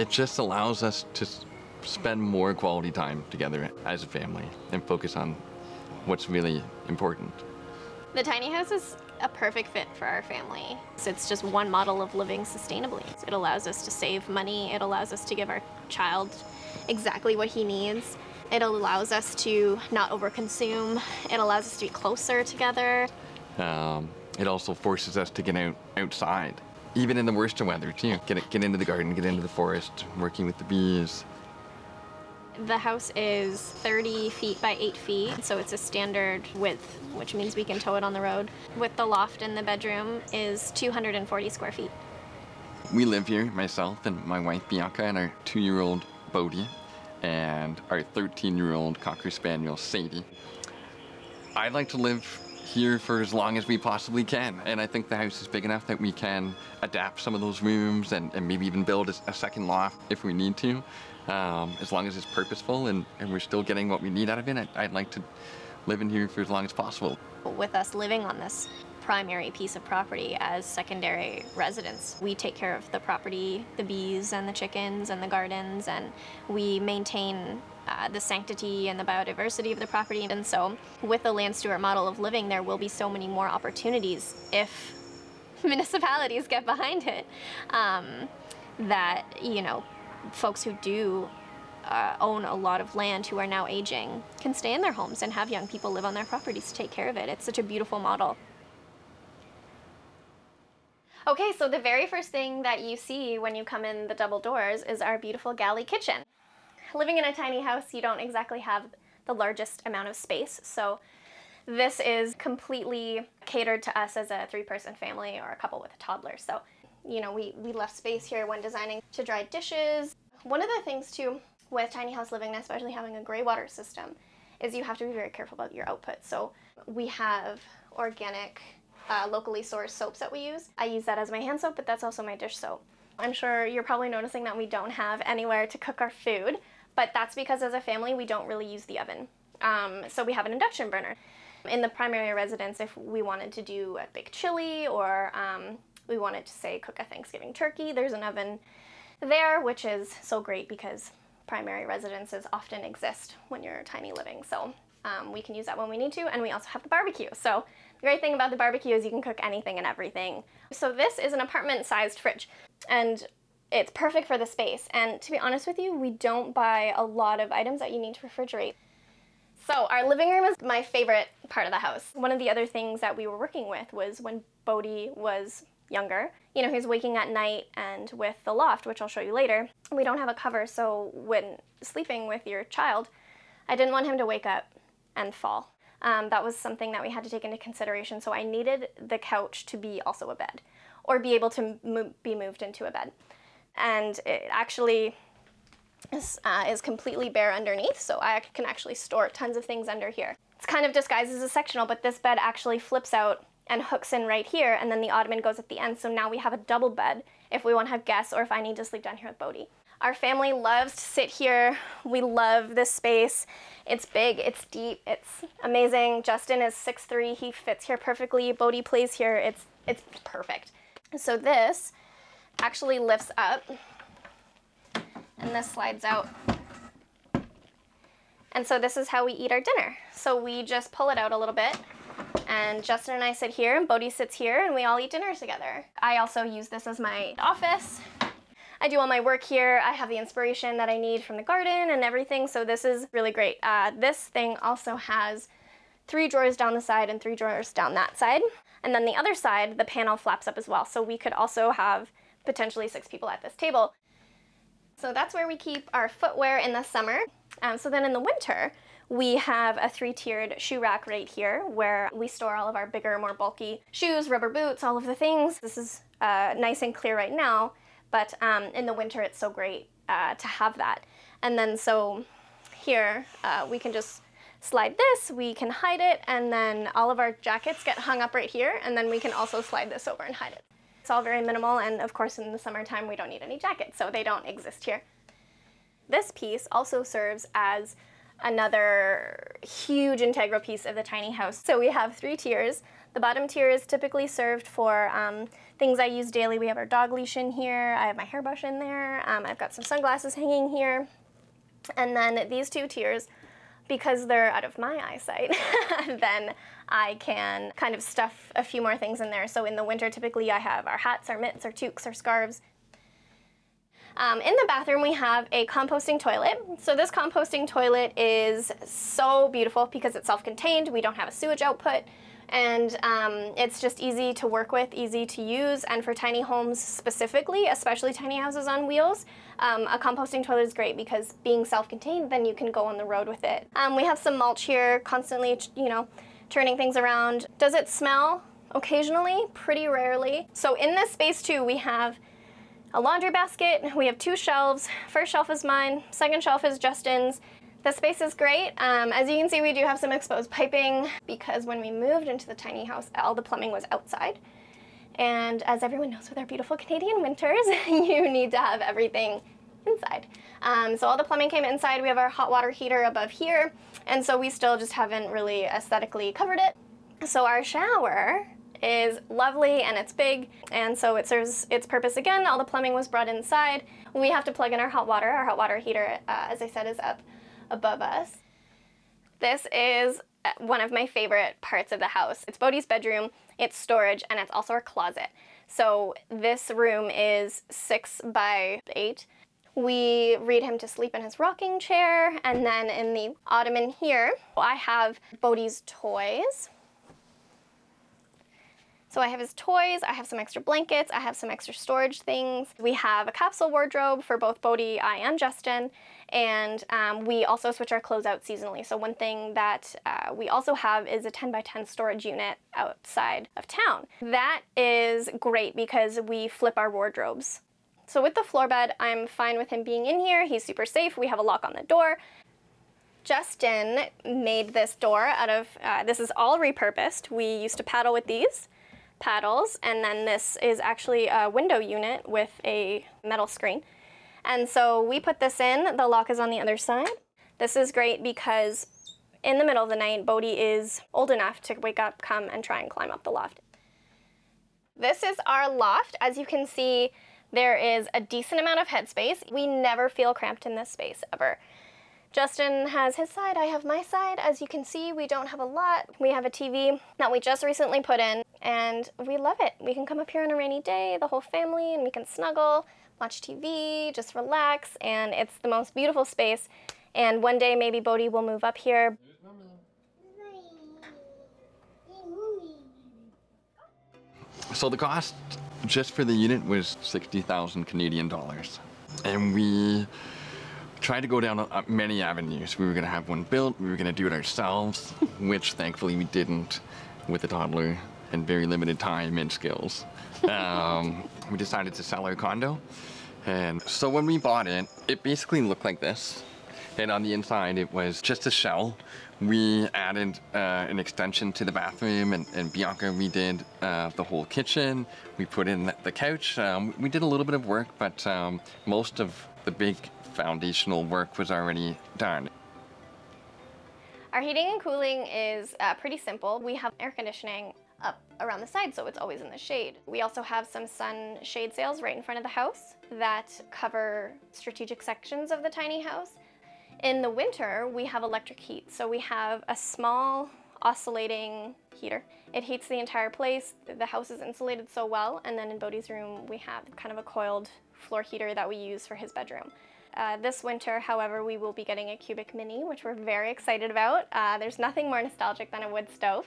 It just allows us to spend more quality time together as a family and focus on what's really important. The tiny house is a perfect fit for our family. It's just one model of living sustainably. It allows us to save money, it allows us to give our child exactly what he needs. It allows us to not overconsume. It allows us to be closer together. Um, it also forces us to get out outside, even in the worst of weather too. Get get into the garden, get into the forest, working with the bees. The house is 30 feet by 8 feet, so it's a standard width, which means we can tow it on the road. With the loft in the bedroom is 240 square feet. We live here, myself and my wife Bianca, and our two-year-old Bodhi, and our 13-year-old Cocker Spaniel Sadie. I'd like to live here for as long as we possibly can, and I think the house is big enough that we can adapt some of those rooms and, and maybe even build a, a second loft if we need to, um, as long as it's purposeful and, and we're still getting what we need out of it. I'd, I'd like to live in here for as long as possible. With us living on this primary piece of property as secondary residents, we take care of the property, the bees and the chickens and the gardens, and we maintain uh, the sanctity and the biodiversity of the property. And so, with the Land Steward model of living, there will be so many more opportunities if municipalities get behind it um, that, you know, folks who do uh, own a lot of land who are now aging can stay in their homes and have young people live on their properties to take care of it. It's such a beautiful model. Okay, so the very first thing that you see when you come in the double doors is our beautiful galley kitchen. Living in a tiny house, you don't exactly have the largest amount of space, so this is completely catered to us as a three person family or a couple with a toddler. So, you know, we, we left space here when designing to dry dishes. One of the things, too, with tiny house living, especially having a gray water system, is you have to be very careful about your output. So, we have organic, uh, locally sourced soaps that we use. I use that as my hand soap, but that's also my dish soap. I'm sure you're probably noticing that we don't have anywhere to cook our food, but that's because as a family, we don't really use the oven. Um, so, we have an induction burner. In the primary residence, if we wanted to do a big chili or um, we wanted to say cook a Thanksgiving turkey, there's an oven there, which is so great because primary residences often exist when you're tiny living. So um, we can use that when we need to, and we also have the barbecue. So the great thing about the barbecue is you can cook anything and everything. So this is an apartment-sized fridge, and it's perfect for the space. And to be honest with you, we don't buy a lot of items that you need to refrigerate. So our living room is my favorite part of the house. One of the other things that we were working with was when Bodhi was younger. You know, he was waking at night and with the loft, which I'll show you later, we don't have a cover, so when sleeping with your child, I didn't want him to wake up and fall. Um, that was something that we had to take into consideration, so I needed the couch to be also a bed or be able to be moved into a bed. And it actually is, uh, is completely bare underneath, so I can actually store tons of things under here. It's kind of disguised as a sectional, but this bed actually flips out and hooks in right here, and then the ottoman goes at the end, so now we have a double bed if we want to have guests or if I need to sleep down here with Bodhi. Our family loves to sit here. We love this space. It's big, it's deep, it's amazing. Justin is 6'3", he fits here perfectly. Bodhi plays here, it's, it's perfect. So this actually lifts up and this slides out. And so this is how we eat our dinner. So we just pull it out a little bit and Justin and I sit here and Bodhi sits here and we all eat dinner together. I also use this as my office. I do all my work here. I have the inspiration that I need from the garden and everything, so this is really great. Uh, this thing also has three drawers down the side and three drawers down that side. And then the other side, the panel flaps up as well, so we could also have potentially six people at this table. So that's where we keep our footwear in the summer. Um, so then in the winter, we have a three-tiered shoe rack right here where we store all of our bigger, more bulky shoes, rubber boots, all of the things. This is uh, nice and clear right now, but um, in the winter it's so great uh, to have that. And then so here uh, we can just slide this, we can hide it, and then all of our jackets get hung up right here, and then we can also slide this over and hide it. It's all very minimal, and of course in the summertime we don't need any jackets, so they don't exist here. This piece also serves as another huge integral piece of the tiny house. So we have three tiers. The bottom tier is typically served for um, things I use daily. We have our dog leash in here. I have my hairbrush in there. Um, I've got some sunglasses hanging here. And then these two tiers, because they're out of my eyesight, then I can kind of stuff a few more things in there. So in the winter, typically I have our hats, our mitts, our toques, our scarves. Um, in the bathroom, we have a composting toilet. So this composting toilet is so beautiful because it's self-contained. We don't have a sewage output and um, it's just easy to work with, easy to use, and for tiny homes specifically, especially tiny houses on wheels, um, a composting toilet is great because being self-contained, then you can go on the road with it. Um, we have some mulch here, constantly, you know, turning things around. Does it smell? Occasionally, pretty rarely. So in this space too, we have a laundry basket, we have two shelves. First shelf is mine, second shelf is Justin's, the space is great. Um, as you can see, we do have some exposed piping because when we moved into the tiny house, all the plumbing was outside. And as everyone knows with our beautiful Canadian winters, you need to have everything inside. Um, so all the plumbing came inside. We have our hot water heater above here. And so we still just haven't really aesthetically covered it. So our shower is lovely and it's big and so it serves its purpose again. All the plumbing was brought inside. We have to plug in our hot water. Our hot water heater, uh, as I said, is up above us. This is uh, one of my favorite parts of the house. It's Bodhi's bedroom, it's storage, and it's also our closet. So this room is six by eight. We read him to sleep in his rocking chair, and then in the ottoman here, I have Bodhi's toys. So I have his toys, I have some extra blankets, I have some extra storage things. We have a capsule wardrobe for both Bodhi, I, and Justin, and um, we also switch our clothes out seasonally. So one thing that uh, we also have is a 10 by 10 storage unit outside of town. That is great because we flip our wardrobes. So with the floor bed, I'm fine with him being in here. He's super safe. We have a lock on the door. Justin made this door out of, uh, this is all repurposed. We used to paddle with these paddles, and then this is actually a window unit with a metal screen. And so we put this in, the lock is on the other side. This is great because in the middle of the night, Bodhi is old enough to wake up, come, and try and climb up the loft. This is our loft. As you can see, there is a decent amount of headspace. We never feel cramped in this space, ever. Justin has his side, I have my side. As you can see, we don't have a lot. We have a TV that we just recently put in, and we love it. We can come up here on a rainy day, the whole family, and we can snuggle watch TV, just relax, and it's the most beautiful space. And one day maybe Bodhi will move up here. So the cost just for the unit was 60,000 Canadian dollars. And we tried to go down uh, many avenues. We were going to have one built, we were going to do it ourselves, which thankfully we didn't with the toddler and very limited time and skills. Um, we decided to sell our condo and so when we bought it, it basically looked like this. And on the inside, it was just a shell. We added uh, an extension to the bathroom, and, and Bianca redid uh, the whole kitchen. We put in the couch. Um, we did a little bit of work, but um, most of the big foundational work was already done. Our heating and cooling is uh, pretty simple. We have air conditioning up around the side so it's always in the shade. We also have some sun shade sails right in front of the house that cover strategic sections of the tiny house. In the winter, we have electric heat. So we have a small oscillating heater. It heats the entire place. The house is insulated so well. And then in Bodhi's room, we have kind of a coiled floor heater that we use for his bedroom. Uh, this winter, however, we will be getting a Cubic Mini, which we're very excited about. Uh, there's nothing more nostalgic than a wood stove.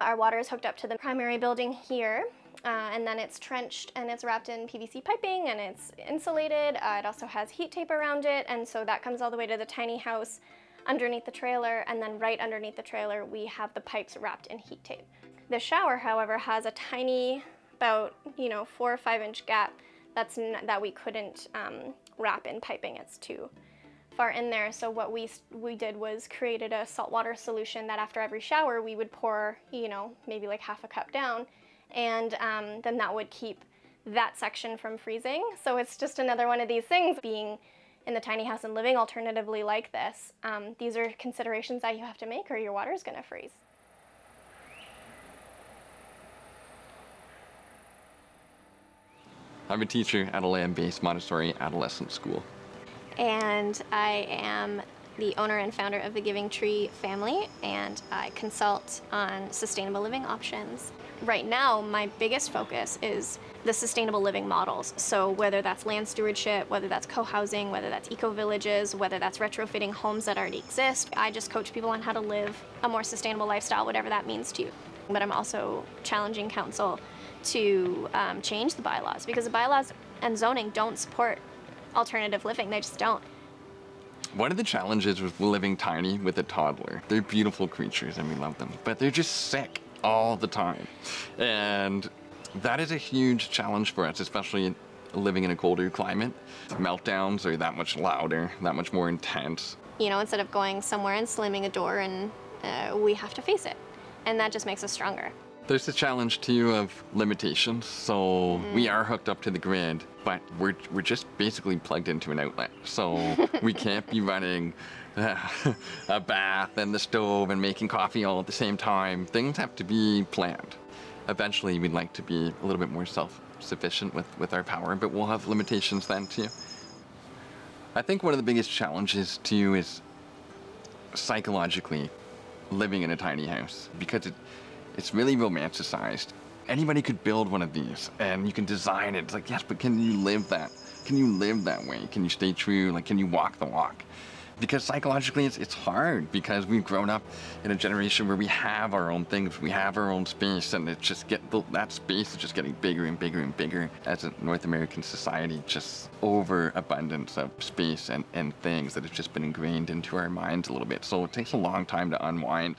Our water is hooked up to the primary building here, uh, and then it's trenched and it's wrapped in PVC piping and it's insulated. Uh, it also has heat tape around it, and so that comes all the way to the tiny house underneath the trailer, and then right underneath the trailer, we have the pipes wrapped in heat tape. The shower, however, has a tiny, about you know four or five inch gap that's that we couldn't um, wrap in piping. It's too far in there. So what we we did was created a saltwater solution that after every shower we would pour, you know, maybe like half a cup down, and um, then that would keep that section from freezing. So it's just another one of these things being in the tiny house and living alternatively like this, um, these are considerations that you have to make or your water is going to freeze. I'm a teacher at a land based Montessori adolescent school. And I am the owner and founder of the Giving Tree family, and I consult on sustainable living options. Right now, my biggest focus is the sustainable living models. So, whether that's land stewardship, whether that's co housing, whether that's eco villages, whether that's retrofitting homes that already exist, I just coach people on how to live a more sustainable lifestyle, whatever that means to you. But I'm also challenging council to um, change the bylaws because the bylaws and zoning don't support alternative living, they just don't. One of the challenges with living tiny with a toddler, they're beautiful creatures and we love them, but they're just sick all the time. And that is a huge challenge for us, especially living in a colder climate. Meltdowns are that much louder, that much more intense. You know, instead of going somewhere and slamming a door, and uh, we have to face it. And that just makes us stronger. There's the challenge too of limitations. So we are hooked up to the grid, but we're, we're just basically plugged into an outlet. So we can't be running uh, a bath and the stove and making coffee all at the same time. Things have to be planned. Eventually, we'd like to be a little bit more self sufficient with, with our power, but we'll have limitations then too. I think one of the biggest challenges too is psychologically living in a tiny house because it, it's really romanticized. Anybody could build one of these and you can design it. It's like, yes, but can you live that? Can you live that way? Can you stay true? Like, can you walk the walk? Because psychologically, it's, it's hard because we've grown up in a generation where we have our own things, we have our own space, and it just get that space is just getting bigger and bigger and bigger as a North American society. Just overabundance of space and, and things that have just been ingrained into our minds a little bit. So it takes a long time to unwind.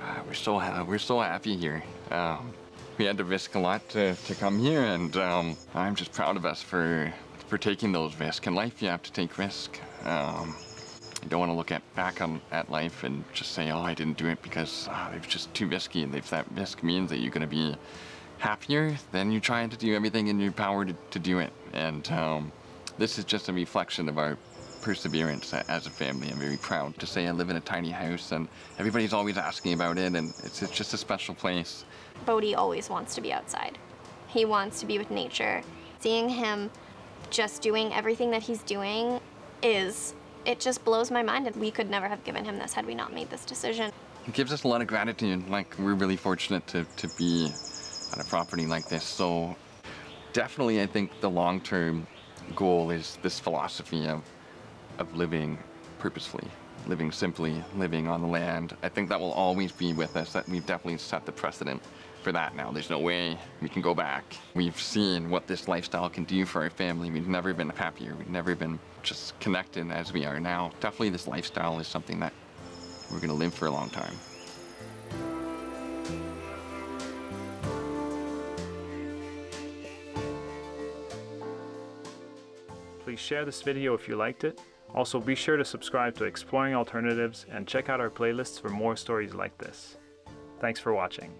Ah, we're so ha- we're so happy here. Um, we had to risk a lot to, to come here, and um, I'm just proud of us for for taking those risks. In life, you have to take risk. Um, you don't want to look at back on at life and just say, "Oh, I didn't do it because ah, it was just too risky." And if that risk means that you're going to be happier, then you're trying to do everything in your power to, to do it. And um, this is just a reflection of our perseverance as a family. I'm very proud to say I live in a tiny house, and everybody's always asking about it, and it's, it's just a special place. Bodhi always wants to be outside. He wants to be with nature. Seeing him just doing everything that he's doing is, it just blows my mind. And we could never have given him this had we not made this decision. It gives us a lot of gratitude. Like, we're really fortunate to, to be on a property like this. So, definitely, I think the long term goal is this philosophy of, of living purposefully, living simply, living on the land. I think that will always be with us, that we've definitely set the precedent for that now. There's no way we can go back. We've seen what this lifestyle can do for our family. We've never been happier. We've never been just connected as we are now. Definitely, this lifestyle is something that we're going to live for a long time. Please share this video if you liked it. Also be sure to subscribe to Exploring Alternatives and check out our playlists for more stories like this. Thanks for watching.